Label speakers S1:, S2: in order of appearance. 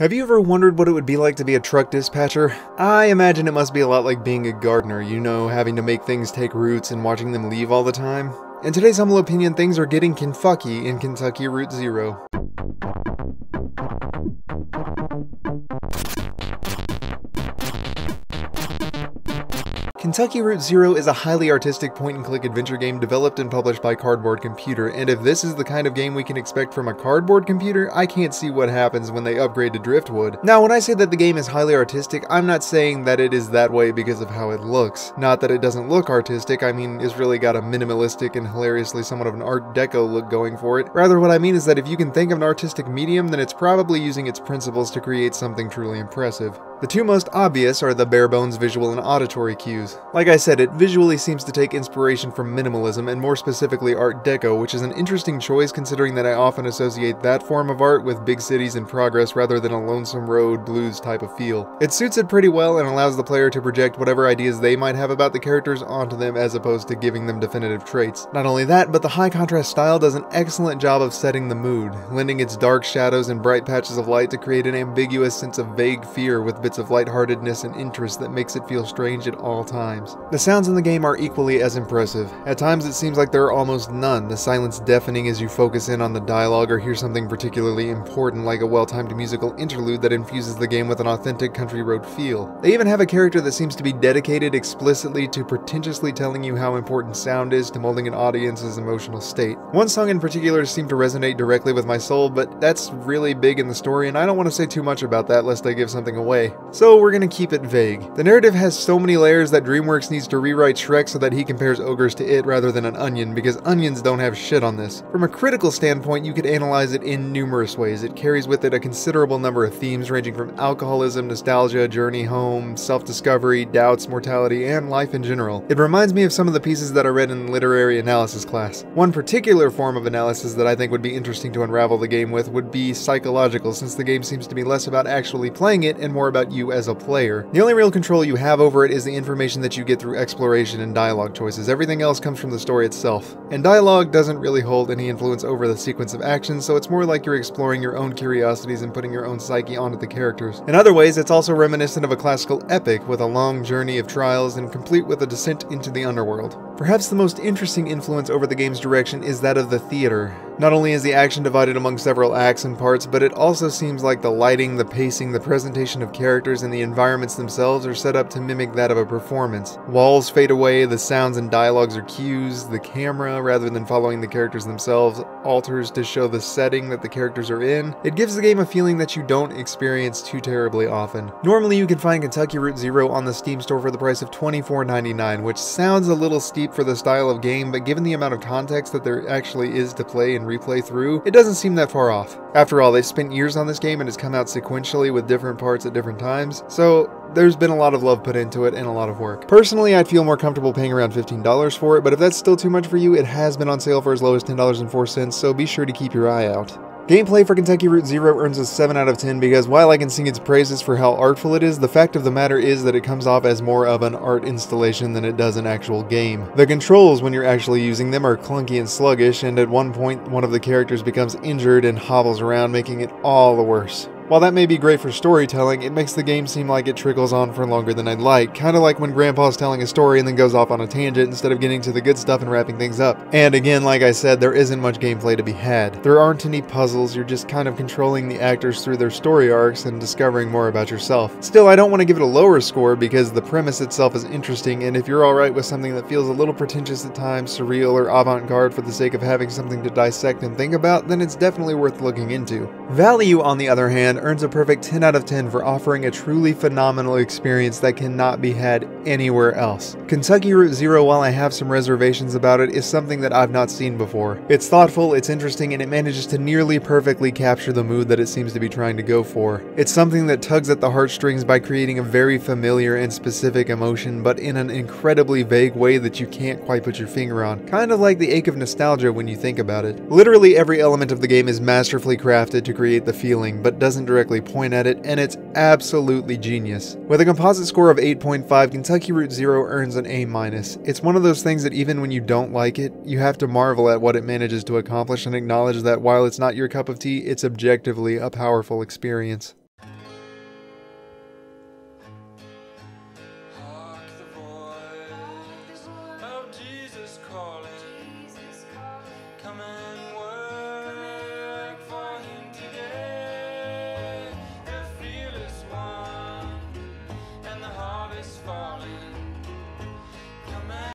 S1: Have you ever wondered what it would be like to be a truck dispatcher? I imagine it must be a lot like being a gardener, you know, having to make things take roots and watching them leave all the time. In today's humble opinion, things are getting Kentucky in Kentucky Route Zero. Kentucky Route Zero is a highly artistic point and click adventure game developed and published by Cardboard Computer, and if this is the kind of game we can expect from a cardboard computer, I can't see what happens when they upgrade to Driftwood. Now, when I say that the game is highly artistic, I'm not saying that it is that way because of how it looks. Not that it doesn't look artistic, I mean, it's really got a minimalistic and hilariously somewhat of an Art Deco look going for it. Rather, what I mean is that if you can think of an artistic medium, then it's probably using its principles to create something truly impressive. The two most obvious are the bare bones visual and auditory cues. Like I said, it visually seems to take inspiration from minimalism and more specifically Art Deco, which is an interesting choice considering that I often associate that form of art with big cities in progress rather than a lonesome road blues type of feel. It suits it pretty well and allows the player to project whatever ideas they might have about the characters onto them as opposed to giving them definitive traits. Not only that, but the high contrast style does an excellent job of setting the mood, lending its dark shadows and bright patches of light to create an ambiguous sense of vague fear with bits of lightheartedness and interest that makes it feel strange at all times. The sounds in the game are equally as impressive. At times it seems like there are almost none, the silence deafening as you focus in on the dialogue or hear something particularly important like a well-timed musical interlude that infuses the game with an authentic country road feel. They even have a character that seems to be dedicated explicitly to pretentiously telling you how important sound is to molding an audience's emotional state. One song in particular seemed to resonate directly with my soul, but that's really big in the story and I don't want to say too much about that lest I give something away so we're gonna keep it vague. The narrative has so many layers that DreamWorks needs to rewrite Shrek so that he compares ogres to it rather than an onion, because onions don't have shit on this. From a critical standpoint, you could analyze it in numerous ways. It carries with it a considerable number of themes ranging from alcoholism, nostalgia, journey home, self-discovery, doubts, mortality, and life in general. It reminds me of some of the pieces that I read in literary analysis class. One particular form of analysis that I think would be interesting to unravel the game with would be psychological, since the game seems to be less about actually playing it and more about you as a player. The only real control you have over it is the information that you get through exploration and dialogue choices. Everything else comes from the story itself. And dialogue doesn't really hold any influence over the sequence of actions, so it's more like you're exploring your own curiosities and putting your own psyche onto the characters. In other ways, it's also reminiscent of a classical epic with a long journey of trials and complete with a descent into the underworld. Perhaps the most interesting influence over the game's direction is that of the theater. Not only is the action divided among several acts and parts, but it also seems like the lighting, the pacing, the presentation of characters, and the environments themselves are set up to mimic that of a performance. Walls fade away, the sounds and dialogues are cues, the camera, rather than following the characters themselves, alters to show the setting that the characters are in. It gives the game a feeling that you don't experience too terribly often. Normally, you can find Kentucky Route Zero on the Steam store for the price of $24.99, which sounds a little steep for the style of game, but given the amount of context that there actually is to play and replay through, it doesn't seem that far off. After all, they've spent years on this game and it's come out sequentially with different parts at different times, so there's been a lot of love put into it and a lot of work. Personally, I'd feel more comfortable paying around $15 for it, but if that's still too much for you, it has been on sale for as low as $10.04, so be sure to keep your eye out. Gameplay for Kentucky Route Zero earns a 7 out of 10 because while I can sing its praises for how artful it is, the fact of the matter is that it comes off as more of an art installation than it does an actual game. The controls when you're actually using them are clunky and sluggish, and at one point one of the characters becomes injured and hobbles around, making it all the worse. While that may be great for storytelling, it makes the game seem like it trickles on for longer than I'd like, kinda like when Grandpa's telling a story and then goes off on a tangent instead of getting to the good stuff and wrapping things up. And again, like I said, there isn't much gameplay to be had. There aren't any puzzles, you're just kind of controlling the actors through their story arcs and discovering more about yourself. Still, I don't want to give it a lower score because the premise itself is interesting, and if you're alright with something that feels a little pretentious at times, surreal, or avant garde for the sake of having something to dissect and think about, then it's definitely worth looking into. Value, on the other hand, earns a perfect 10 out of 10 for offering a truly phenomenal experience that cannot be had anywhere else. Kentucky Route Zero, while I have some reservations about it, is something that I've not seen before. It's thoughtful, it's interesting, and it manages to nearly perfectly capture the mood that it seems to be trying to go for. It's something that tugs at the heartstrings by creating a very familiar and specific emotion, but in an incredibly vague way that you can't quite put your finger on. Kind of like the ache of nostalgia when you think about it. Literally every element of the game is masterfully crafted to create the feeling, but doesn't directly point at it, and it's absolutely genius. With a composite score of 8.5, Kentucky Route Zero earns an A-. Minus. It's one of those things that even when you don't like it, you have to marvel at what it manages to accomplish and acknowledge that while it's not your cup of tea, it's objectively a powerful experience.